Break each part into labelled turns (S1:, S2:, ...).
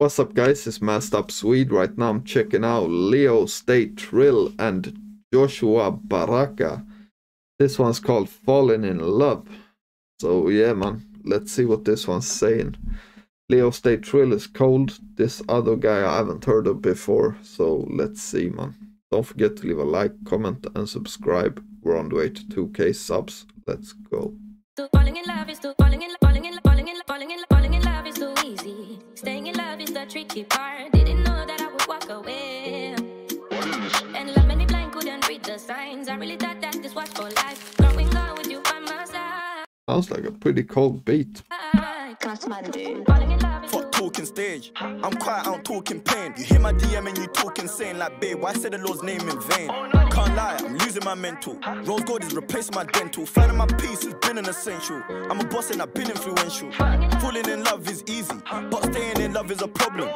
S1: What's up guys, it's Masked Up Swede. Right now I'm checking out LeoStayTrill and Joshua Baraka. This one's called Falling in Love. So yeah man, let's see what this one's saying. LeoStayTrill is cold. This other guy I haven't heard of before. So let's see man. Don't forget to leave a like, comment and subscribe. We're on the way to 2k subs. Let's go.
S2: Is the tricky part. Didn't know that I would walk away. And love many blind couldn't read the signs. I really thought that this was for life. Growing up with you by my side.
S1: Sounds like a pretty cold beat.
S2: Falling in love is
S3: Fuck talking stage. I'm quiet, I don't talking pain. You hear my DM and you talking saying like, babe, why say the Lord's name in vain? Can't lie, I'm losing my mental. Rose gold is replacing my dental. Finding my peace has been an essential. I'm a boss and I've been influential. Falling in love is easy, but staying in love is a problem.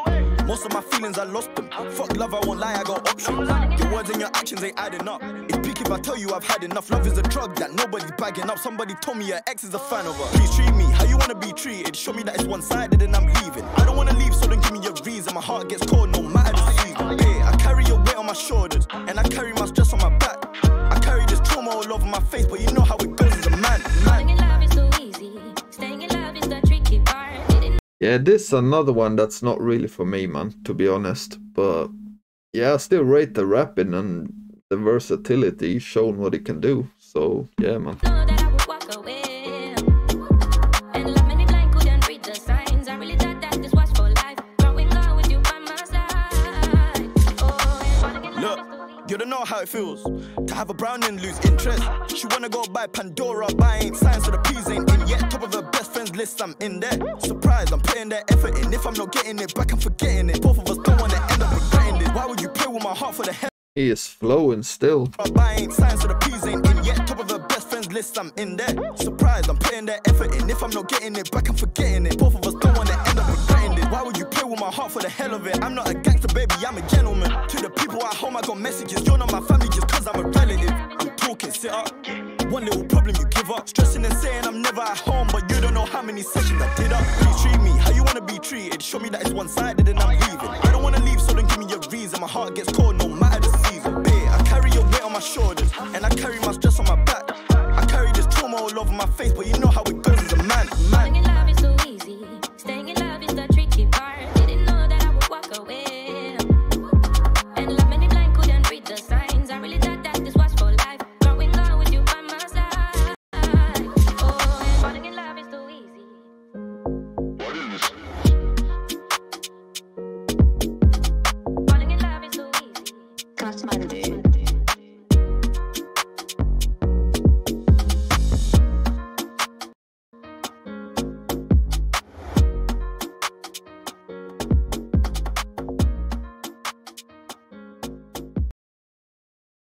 S3: Most of my feelings, I lost them. Fuck love, I won't lie, I got options. Your words and your actions ain't adding up. It's peak if I tell you I've had enough. Love is a drug that nobody's bagging up. Somebody told me your ex is a fan of her. Please treat me how you wanna be treated. Show me that it's one sided and I'm leaving. I don't wanna leave, so don't give me a reason. My heart gets cold no matter the season. Yeah, I carry your weight on my shoulders, and I carry my stress on my back. I carry this trauma all over my face, but you know
S1: Yeah, this is another one that's not really for me, man, to be honest. But yeah, I still rate the rapping and the versatility, he's shown what he can do. So yeah, man.
S2: know that I would walk away. And love many blind couldn't read the signs. I really thought that this was for life. Growing up with you by my side. Oh, and falling in love
S3: Look,
S2: is too easy.
S3: you don't know how it feels to have a brown and lose interest. She wanna go buy Pandora, but I ain't signed, so the P's ain't in yet. Top of her best friends list, I'm in there. I'm putting that effort in. If I'm not getting it back, I'm forgetting it. Both of us don't wanna end up regretting this. Why would you play with my heart for the hell?
S1: He is flowing still.
S3: List, I'm in there. Surprised, I'm putting that effort in. If I'm not getting it back, I'm forgetting it. Both of us don't wanna end up regretting it. Why would you play with my heart for the hell of it? I'm not a gangster, baby, I'm a gentleman. To the people at home, I got messages. You're not my family just cause I'm a relative. I'm talking, sit up. One little problem, you give up. Stressing and saying I'm never at home, but you don't know how many sessions I did up. Please treat me how you wanna be treated. Show me that it's one sided and I'm leaving. I don't wanna leave, so don't give me a reason. My heart gets cold over my face, but you know how it goes as a man.
S2: Falling
S3: Man.
S2: in love is too easy. Staying in love is the tricky part. Didn't know that I would walk away. And love many blind couldn't read the signs. I really thought that this was for life. Growing up with you by my side. Oh, falling in love is too easy. Falling in love is too easy.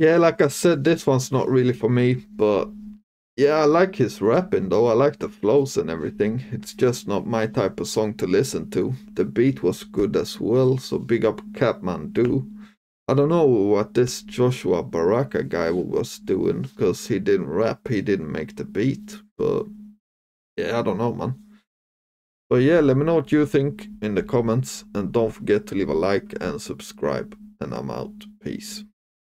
S1: Yeah, like I said, this one's not really for me, but yeah, I like his rapping though. I like the flows and everything. It's just not my type of song to listen to. The beat was good as well, so big up KatManDu. I don't know what this Joshua Baraka guy was doing, because he didn't rap, he didn't make the beat, but yeah, I don't know, man. But yeah, let me know what you think in the comments, and don't forget to leave a like and subscribe, and I'm out. Peace.